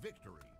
victory.